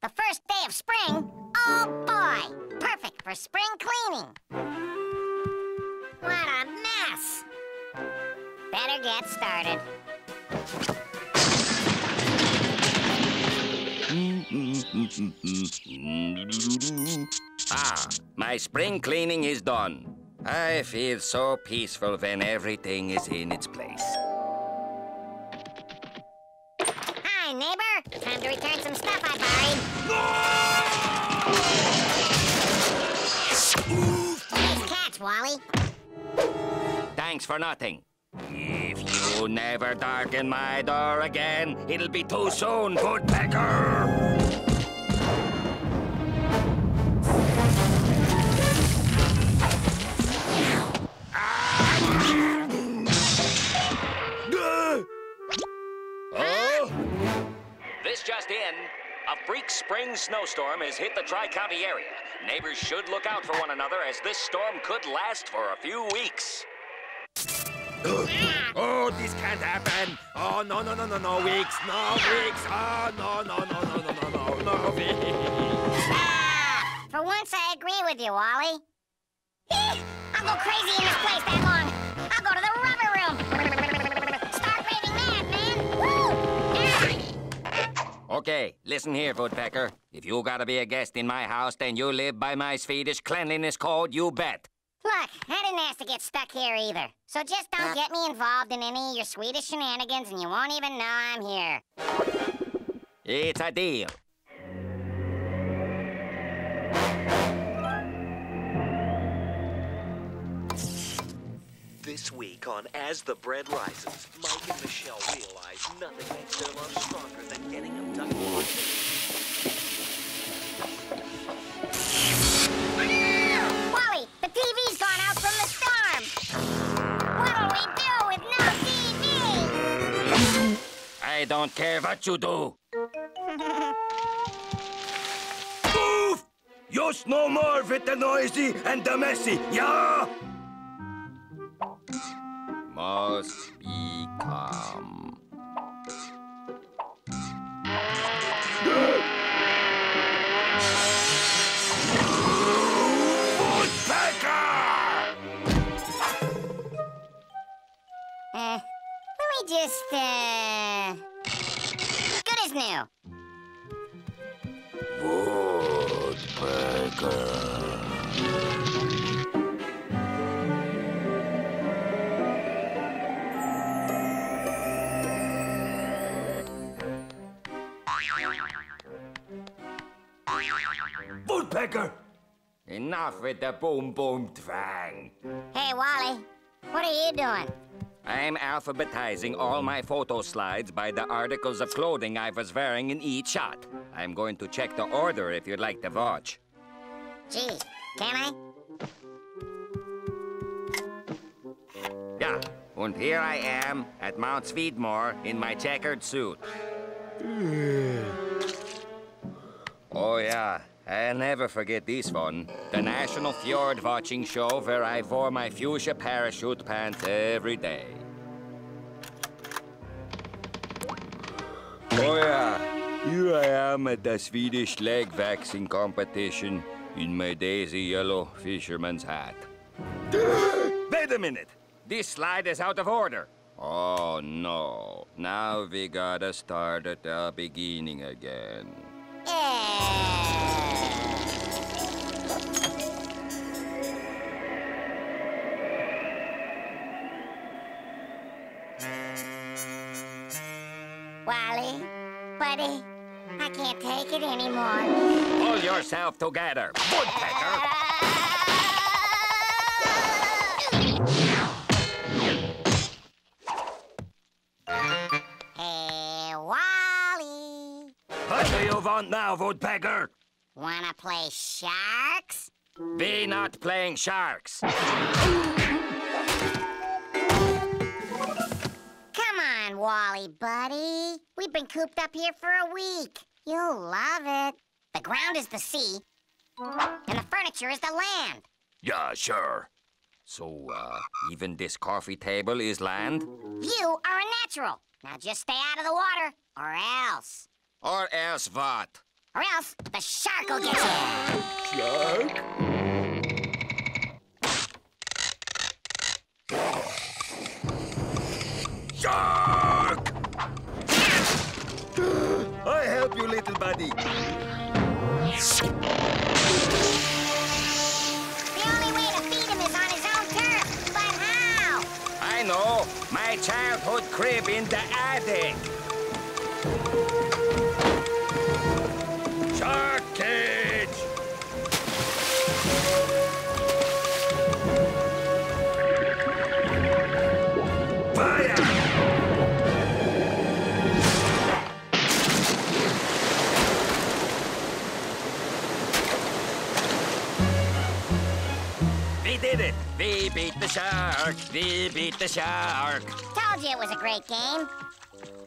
The first day of spring? Oh boy! Perfect for spring cleaning. What a mess! Better get started. Ah, my spring cleaning is done. I feel so peaceful when everything is in its place. Hi, neighbor. Time to return some stuff I buried. Nice catch, Wally. Thanks for nothing. If you never darken my door again, it'll be too soon, Woodpecker! Spring snowstorm has hit the Tri-County area. Neighbors should look out for one another as this storm could last for a few weeks. oh, this can't happen. Oh, no, no, no, no, no, weeks, no, weeks. Oh, no, no, no, no, no, no, no, no, weeks. Ah! For once, I agree with you, Wally. I'll go crazy in this place that long. Okay, listen here, Woodpecker. If you gotta be a guest in my house, then you live by my Swedish cleanliness code, you bet. Look, I didn't ask to get stuck here either. So just don't uh. get me involved in any of your Swedish shenanigans and you won't even know I'm here. It's a deal. This week on As the Bread Rises, Mike and Michelle realize nothing makes their love stronger I don't care what you do. Move! Just no more with the noisy and the messy, yeah? Must be calm. Woodpecker! Uh, me just, uh... Good as new. Woodpecker! Enough with the boom boom twang. Hey, Wally, what are you doing? I'm alphabetizing all my photo slides by the articles of clothing I was wearing in each shot. I'm going to check the order if you'd like to watch. Gee, can I? Yeah, and here I am at Mount Sweetmore in my checkered suit. oh, yeah. I'll never forget this one. The National Fjord Watching Show where I wore my fuchsia parachute pants every day. Oh, yeah. Ah. Here I am at the Swedish leg waxing competition in my daisy yellow fisherman's hat. Wait a minute! This slide is out of order. Oh, no. Now we gotta start at the beginning again. Yeah. Buddy, I can't take it anymore. Pull yourself together, Woodpecker! Hey, Wally. What do you want now, Woodpecker? Wanna play sharks? We not playing sharks. on, Wally, buddy. We've been cooped up here for a week. You'll love it. The ground is the sea, and the furniture is the land. Yeah, sure. So, uh, even this coffee table is land? You are a natural. Now just stay out of the water, or else. Or else what? Or else the shark will get you. Shark? Little buddy. The only way to feed him is on his own turf. But how? I know. My childhood crib in the attic. Shark cage! Fire! The shark! We beat the shark! Told you it was a great game.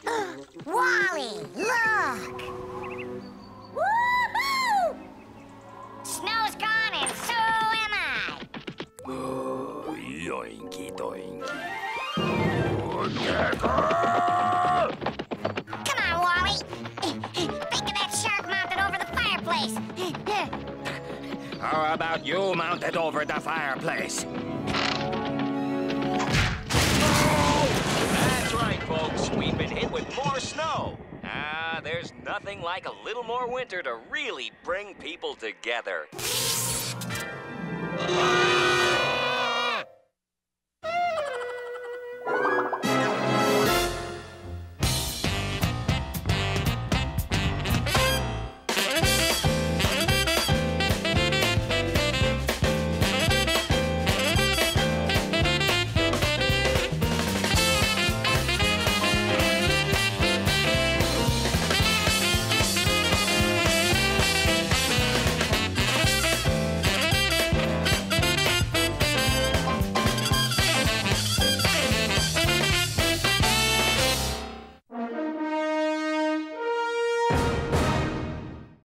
Wally, look! Woohoo! Snow's gone and so am I. Oh, yoinky doinky. Come on, Wally. Think of that shark mounted over the fireplace. How about you mount it over the fireplace? That's right, folks. We've been hit with more snow. Ah, there's nothing like a little more winter to really bring people together.